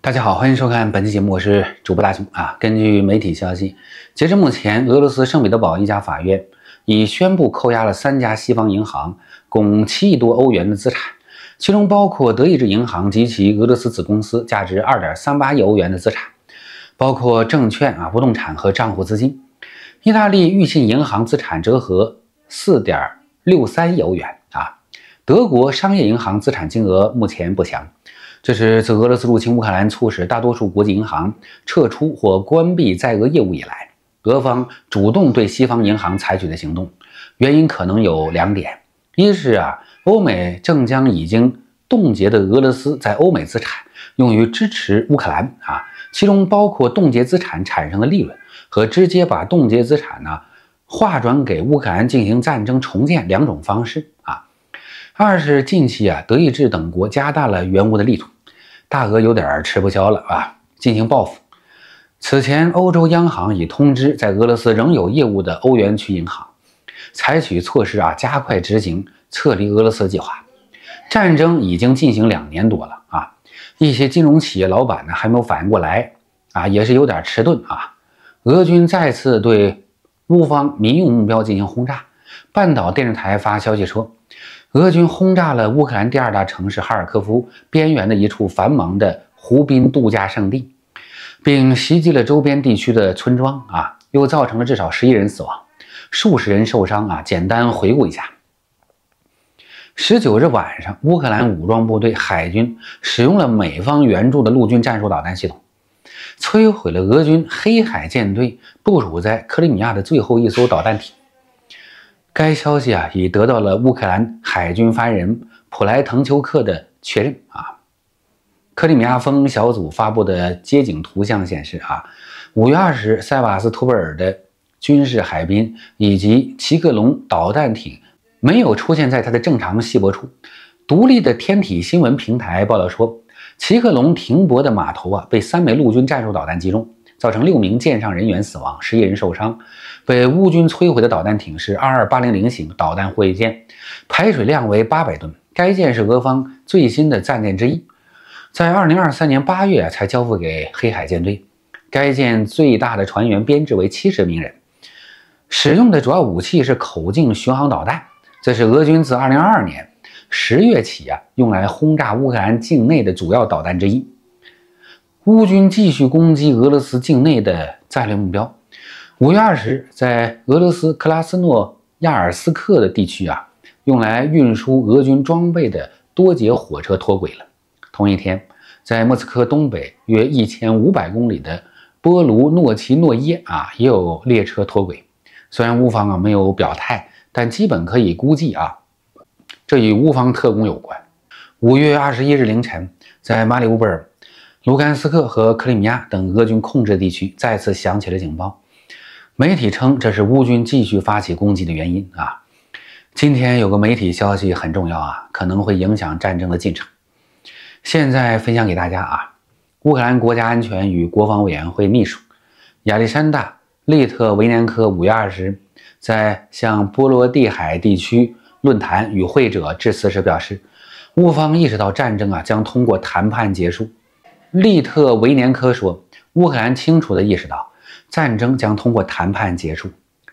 大家好，欢迎收看本期节目，我是主播大雄啊。根据媒体消息，截至目前，俄罗斯圣彼得堡一家法院已宣布扣押了三家西方银行，共七亿多欧元的资产，其中包括德意志银行及其俄罗斯子公司价值二点三八亿欧元的资产，包括证券啊、不动产和账户资金。意大利裕信银行资产折合四点六三亿欧元啊。德国商业银行资产金额目前不详。这是自俄罗斯入侵乌克兰，促使大多数国际银行撤出或关闭在俄业务以来，俄方主动对西方银行采取的行动。原因可能有两点：一是啊，欧美正将已经冻结的俄罗斯在欧美资产用于支持乌克兰啊，其中包括冻结资产产生的利润和直接把冻结资产呢划转给乌克兰进行战争重建两种方式啊。二是近期啊，德意志等国加大了援乌的力度，大俄有点吃不消了啊，进行报复。此前，欧洲央行已通知在俄罗斯仍有业务的欧元区银行，采取措施啊，加快执行撤离俄罗斯计划。战争已经进行两年多了啊，一些金融企业老板呢还没有反应过来啊，也是有点迟钝啊。俄军再次对乌方民用目标进行轰炸，半岛电视台发消息说。俄军轰炸了乌克兰第二大城市哈尔科夫边缘的一处繁忙的湖滨度假胜地，并袭击了周边地区的村庄啊，又造成了至少十一人死亡，数十人受伤啊。简单回顾一下：十九日晚上，乌克兰武装部队海军使用了美方援助的陆军战术导弹系统，摧毁了俄军黑海舰队部署在克里米亚的最后一艘导弹艇。该消息啊，已得到了乌克兰海军发言人普莱滕丘克的确认啊。克里米亚峰小组发布的街景图像显示啊，五月二十日，塞瓦斯托波尔的军事海滨以及齐克隆导弹艇没有出现在它的正常栖泊处。独立的天体新闻平台报道说，齐克隆停泊的码头啊，被三枚陆军战术导弹击中。造成六名舰上人员死亡，十一人受伤。被乌军摧毁的导弹艇是二二八零零型导弹护卫舰，排水量为八百吨。该舰是俄方最新的战舰之一，在二零二三年八月才交付给黑海舰队。该舰最大的船员编制为七十名人，使用的主要武器是口径巡航导弹，这是俄军自二零二二年十月起啊用来轰炸乌克兰境内的主要导弹之一。乌军继续攻击俄罗斯境内的战略目标。五月二十日，在俄罗斯克拉斯诺亚尔斯克的地区啊，用来运输俄军装备的多节火车脱轨了。同一天，在莫斯科东北约一千五百公里的波卢诺奇诺耶啊，也有列车脱轨。虽然乌方啊没有表态，但基本可以估计啊，这与乌方特工有关。五月二十一日凌晨，在马里乌波尔。卢甘斯克和克里米亚等俄军控制地区再次响起了警报，媒体称这是乌军继续发起攻击的原因啊。今天有个媒体消息很重要啊，可能会影响战争的进程。现在分享给大家啊，乌克兰国家安全与国防委员会秘书亚历山大·利特维年科五月二十日在向波罗的海地区论坛与会者致辞时表示，乌方意识到战争啊将通过谈判结束。利特维年科说：“乌克兰清楚地意识到，战争将通过谈判结束，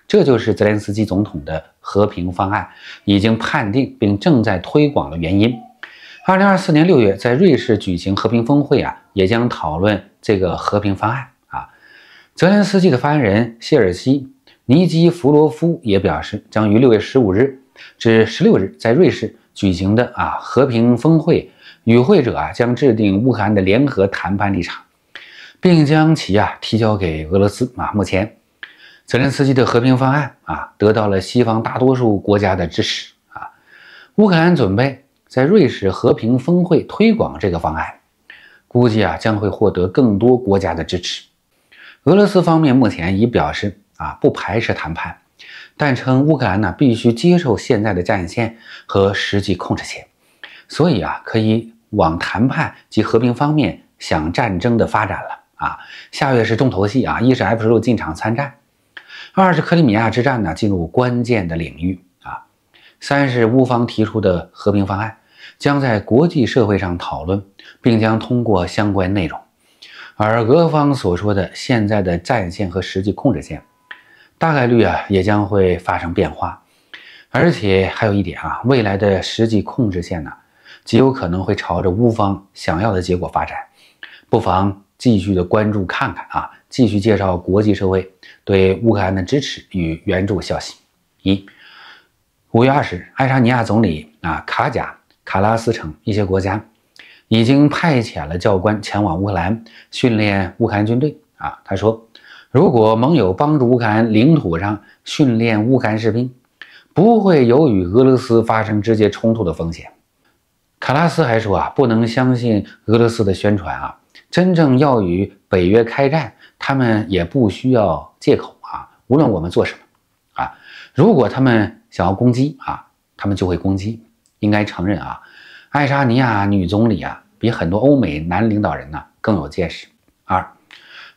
这就是泽连斯基总统的和平方案已经判定并正在推广的原因。二零二四年六月在瑞士举行和平峰会啊，也将讨论这个和平方案啊。”泽连斯基的发言人谢尔西·尼基弗罗夫也表示，将于六月十五日至十六日在瑞士举行的啊和平峰会。与会者啊将制定乌克兰的联合谈判立场，并将其啊提交给俄罗斯啊。目前，泽连斯基的和平方案啊得到了西方大多数国家的支持啊。乌克兰准备在瑞士和平峰会推广这个方案，估计啊将会获得更多国家的支持。俄罗斯方面目前已表示啊不排斥谈判，但称乌克兰呢必须接受现在的战线和实际控制线，所以啊可以。往谈判及和平方面想战争的发展了啊！下月是重头戏啊，一是 F 十六进场参战，二是克里米亚之战呢进入关键的领域啊，三是乌方提出的和平方案将在国际社会上讨论，并将通过相关内容。而俄方所说的现在的战线和实际控制线，大概率啊也将会发生变化。而且还有一点啊，未来的实际控制线呢，极有可能会朝着乌方想要的结果发展。不妨继续的关注看看啊，继续介绍国际社会对乌克兰的支持与援助消息。一，五月二十日，爱沙尼亚总理啊卡贾卡拉斯称，一些国家已经派遣了教官前往乌克兰训练乌克兰军队啊。他说，如果盟友帮助乌克兰领土上训练乌克兰士兵，不会有与俄罗斯发生直接冲突的风险。卡拉斯还说啊，不能相信俄罗斯的宣传啊，真正要与北约开战，他们也不需要借口啊。无论我们做什么啊，如果他们想要攻击啊，他们就会攻击。应该承认啊，爱沙尼亚女总理啊，比很多欧美男领导人呢更有见识。二，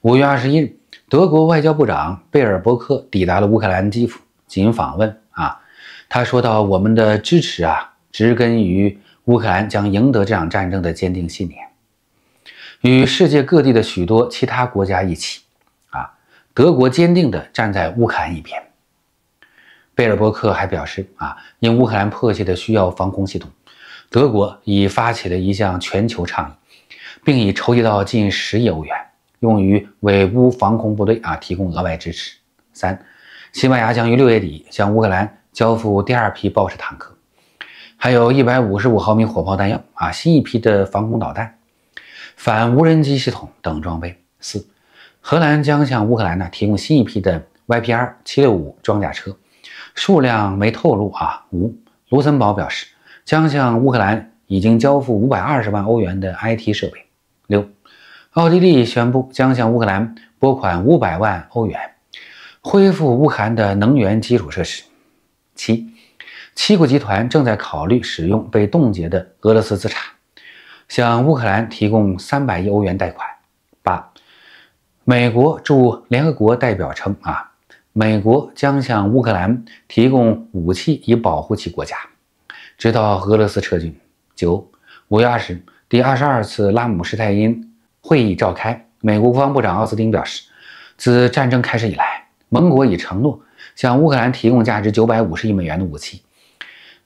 五月二十一日，德国外交部长贝尔伯克抵达了乌克兰基辅进行访问啊。他说到：“我们的支持啊，植根于乌克兰将赢得这场战争的坚定信念。与世界各地的许多其他国家一起，啊，德国坚定地站在乌克兰一边。”贝尔伯克还表示：“啊，因乌克兰迫切地需要防空系统，德国已发起了一项全球倡议，并已筹集到近十亿欧元，用于为乌防空部队啊提供额外支持。”三，西班牙将于六月底向乌克兰。交付第二批豹式坦克，还有一百五十五毫米火炮弹药啊，新一批的防空导弹、反无人机系统等装备。四，荷兰将向乌克兰呢提供新一批的 YPR 七六五装甲车，数量没透露啊。五，卢森堡表示将向乌克兰已经交付五百二十万欧元的 IT 设备。六，奥地利宣布将向乌克兰拨款五百万欧元，恢复乌克兰的能源基础设施。七，七国集团正在考虑使用被冻结的俄罗斯资产，向乌克兰提供三百亿欧元贷款。八，美国驻联合国代表称啊，美国将向乌克兰提供武器以保护其国家，直到俄罗斯撤军。九，五月二十日，第二十二次拉姆施泰因会议召开，美国国防部长奥斯汀表示，自战争开始以来，盟国已承诺。向乌克兰提供价值九百五十亿美元的武器。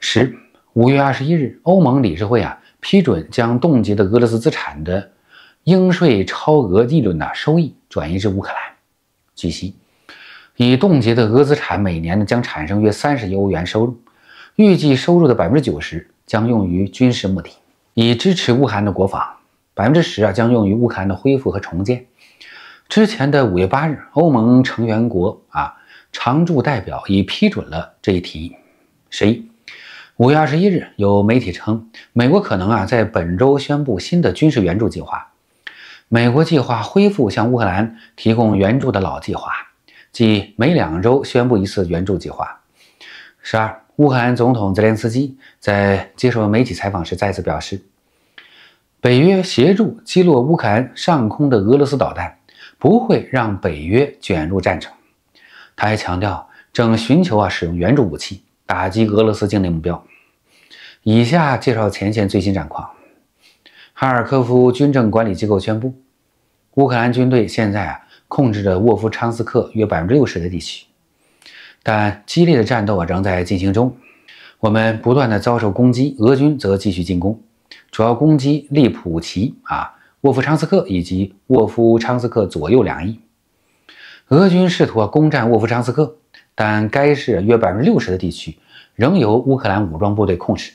十五月二十一日，欧盟理事会啊批准将冻结的俄罗斯资产的应税超额利润的收益转移至乌克兰。据悉，已冻结的俄资产每年呢将产生约三十亿欧元收入，预计收入的百分之九十将用于军事目的，以支持乌克兰的国防；百分之十啊将用于乌克兰的恢复和重建。之前的五月八日，欧盟成员国啊。常驻代表已批准了这一提议。十一，五月二十一日，有媒体称，美国可能啊在本周宣布新的军事援助计划。美国计划恢复向乌克兰提供援助的老计划，即每两周宣布一次援助计划。十二，乌克兰总统泽连斯基在接受媒体采访时再次表示，北约协助击落乌克兰上空的俄罗斯导弹，不会让北约卷入战争。他还强调，正寻求啊使用援助武器打击俄罗斯境内目标。以下介绍前线最新战况：哈尔科夫军政管理机构宣布，乌克兰军队现在啊控制着沃夫昌斯克约百分之六十的地区，但激烈的战斗啊仍在进行中。我们不断的遭受攻击，俄军则继续进攻，主要攻击利普奇啊、沃夫昌斯克以及沃夫昌斯克左右两翼。俄军试图啊攻占沃夫昌斯克，但该市约百分之六十的地区仍由乌克兰武装部队控制。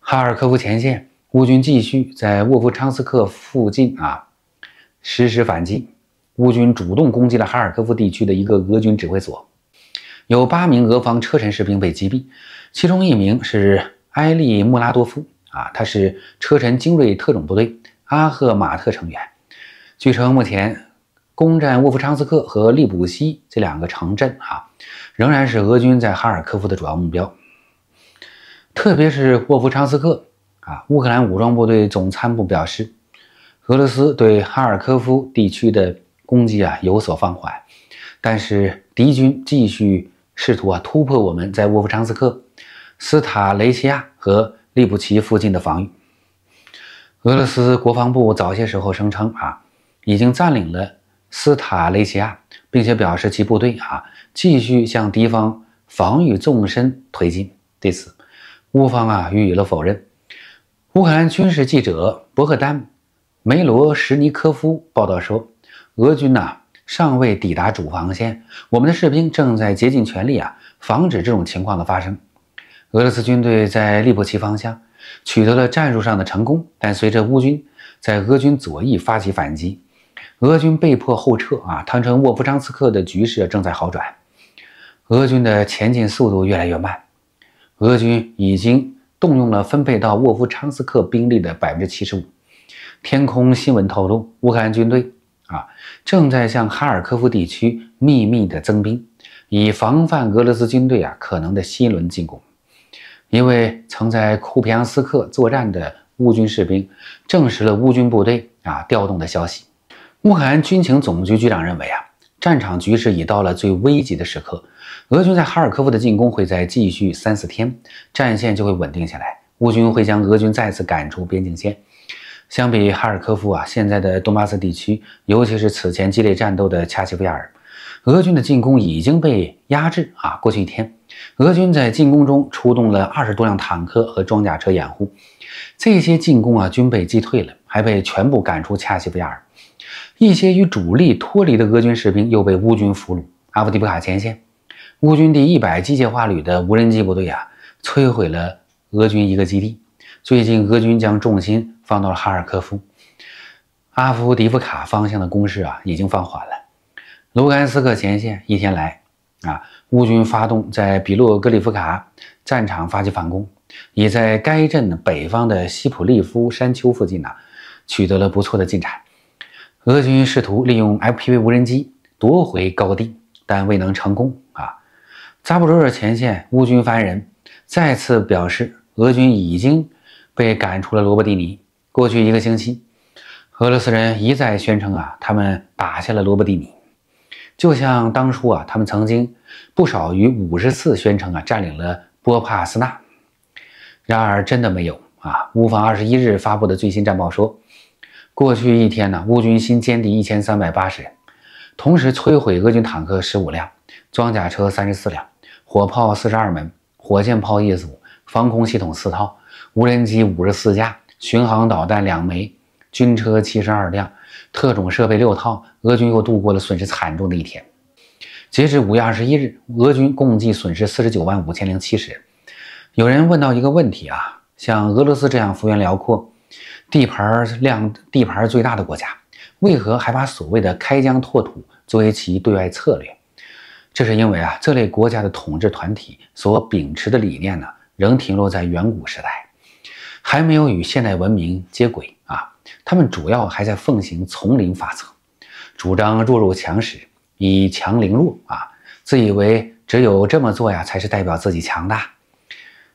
哈尔科夫前线，乌军继续在沃夫昌斯克附近啊实施反击。乌军主动攻击了哈尔科夫地区的一个俄军指挥所，有八名俄方车臣士兵被击毙，其中一名是埃利穆拉多夫啊，他是车臣精锐特种部队阿赫马特成员。据称，目前。攻占沃夫昌斯克和利卜西这两个城镇啊，仍然是俄军在哈尔科夫的主要目标。特别是沃夫昌斯克啊，乌克兰武装部队总参谋表示，俄罗斯对哈尔科夫地区的攻击啊有所放缓，但是敌军继续试图啊突破我们在沃夫昌斯克、斯塔雷西亚和利布奇附近的防御。俄罗斯国防部早些时候声称啊。已经占领了斯塔雷奇亚，并且表示其部队啊继续向敌方防御纵深推进。对此，乌方啊予以了否认。乌克兰军事记者博赫丹·梅罗什尼科夫报道说，俄军呐尚未抵达主防线，我们的士兵正在竭尽全力啊防止这种情况的发生。俄罗斯军队在利布奇方向取得了战术上的成功，但随着乌军在俄军左翼发起反击，俄军被迫后撤啊。汤城沃夫昌斯克的局势正在好转，俄军的前进速度越来越慢。俄军已经动用了分配到沃夫昌斯克兵力的百分之七十五。天空新闻透露，乌克兰军队啊正在向哈尔科夫地区秘密的增兵，以防范俄罗斯军队啊可能的新一轮进攻。一位曾在库皮扬斯克作战的乌军士兵证实了乌军部队啊调动的消息。乌克兰军情总局局长认为啊，战场局势已到了最危急的时刻。俄军在哈尔科夫的进攻会在继续三四天，战线就会稳定下来。乌军会将俄军再次赶出边境线。相比哈尔科夫啊，现在的东巴斯地区，尤其是此前激烈战斗的恰西夫亚尔，俄军的进攻已经被压制啊。过去一天，俄军在进攻中出动了二十多辆坦克和装甲车掩护，这些进攻啊均被击退了，还被全部赶出恰西夫亚尔。一些与主力脱离的俄军士兵又被乌军俘虏。阿夫迪夫卡前线。乌军第一百机械化旅的无人机部队啊，摧毁了俄军一个基地。最近，俄军将重心放到了哈尔科夫、阿夫迪夫卡方向的攻势啊，已经放缓了。卢甘斯克前线一天来啊，乌军发动在比洛格里夫卡战场发起反攻，已在该镇北方的西普利夫山丘附近呢，取得了不错的进展。俄军试图利用 FPV 无人机夺回高地，但未能成功啊。扎布罗热前线，乌军发言人再次表示，俄军已经被赶出了罗伯蒂尼。过去一个星期，俄罗斯人一再宣称啊，他们打下了罗伯蒂尼，就像当初啊，他们曾经不少于五十次宣称啊，占领了波帕斯纳。然而，真的没有啊。乌方二十一日发布的最新战报说，过去一天呢，乌军新歼敌一千三百八十人，同时摧毁俄军坦克十五辆，装甲车三十四辆。火炮四十二门，火箭炮一组，防空系统四套，无人机五十四架，巡航导弹两枚，军车七十二辆，特种设备六套。俄军又度过了损失惨重的一天。截至五月二十一日，俄军共计损失四十九万五千零七十人。有人问到一个问题啊，像俄罗斯这样幅员辽阔、地盘量地盘最大的国家，为何还把所谓的开疆拓土作为其对外策略？这是因为啊，这类国家的统治团体所秉持的理念呢，仍停留在远古时代，还没有与现代文明接轨啊。他们主要还在奉行丛林法则，主张弱肉强食，以强凌弱啊，自以为只有这么做呀，才是代表自己强大。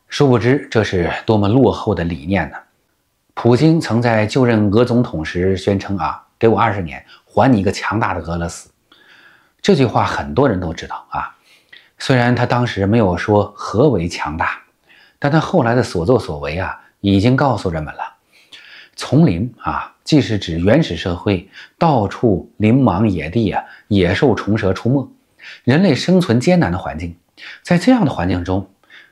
殊不知，这是多么落后的理念呢？普京曾在就任俄总统时宣称啊，给我二十年，还你一个强大的俄罗斯。这句话很多人都知道啊，虽然他当时没有说何为强大，但他后来的所作所为啊，已经告诉人们了。丛林啊，既是指原始社会，到处林莽野地啊，野兽虫蛇出没，人类生存艰难的环境。在这样的环境中，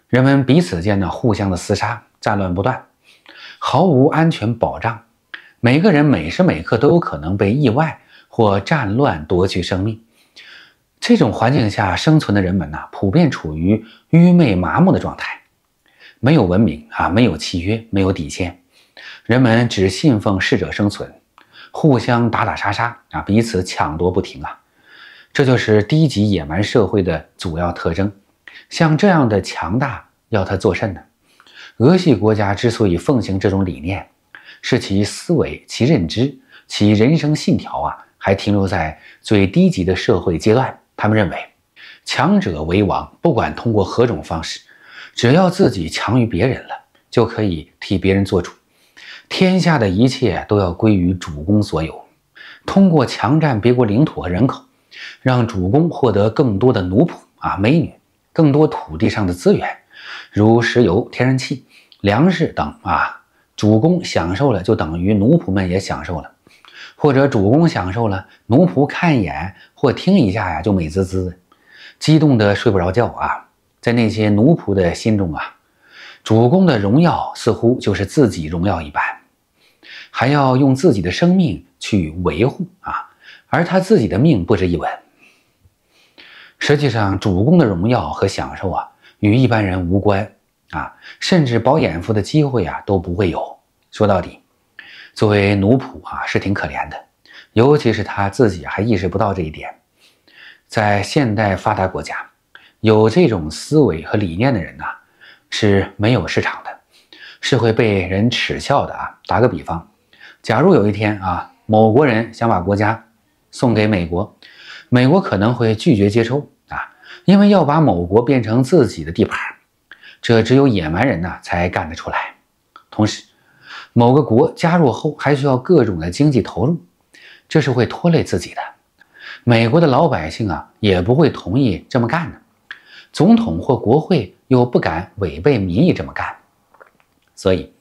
人们彼此间呢，互相的厮杀，战乱不断，毫无安全保障，每个人每时每刻都有可能被意外或战乱夺去生命。这种环境下生存的人们呢，普遍处于愚昧麻木的状态，没有文明啊，没有契约，没有底线，人们只信奉适者生存，互相打打杀杀啊，彼此抢夺不停啊，这就是低级野蛮社会的主要特征。像这样的强大，要他作甚呢？俄系国家之所以奉行这种理念，是其思维、其认知、其人生信条啊，还停留在最低级的社会阶段。他们认为，强者为王，不管通过何种方式，只要自己强于别人了，就可以替别人做主，天下的一切都要归于主公所有。通过强占别国领土和人口，让主公获得更多的奴仆啊、美女，更多土地上的资源，如石油、天然气、粮食等啊，主公享受了，就等于奴仆们也享受了。或者主公享受了，奴仆看一眼或听一下呀，就美滋滋，激动的睡不着觉啊。在那些奴仆的心中啊，主公的荣耀似乎就是自己荣耀一般，还要用自己的生命去维护啊，而他自己的命不值一文。实际上，主公的荣耀和享受啊，与一般人无关啊，甚至饱眼福的机会啊都不会有。说到底，作为奴仆啊，是挺可怜的，尤其是他自己还意识不到这一点。在现代发达国家，有这种思维和理念的人呐，是没有市场的，是会被人耻笑的啊。打个比方，假如有一天啊，某国人想把国家送给美国。美国可能会拒绝接收啊，因为要把某国变成自己的地盘，这只有野蛮人呢才干得出来。同时，某个国加入后还需要各种的经济投入，这是会拖累自己的。美国的老百姓啊也不会同意这么干的，总统或国会又不敢违背民意这么干。所以，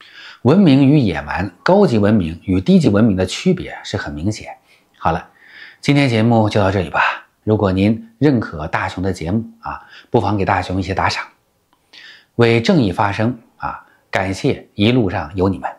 文明与野蛮、高级文明与低级文明的区别是很明显。好了。今天节目就到这里吧。如果您认可大雄的节目啊，不妨给大雄一些打赏，为正义发声啊！感谢一路上有你们。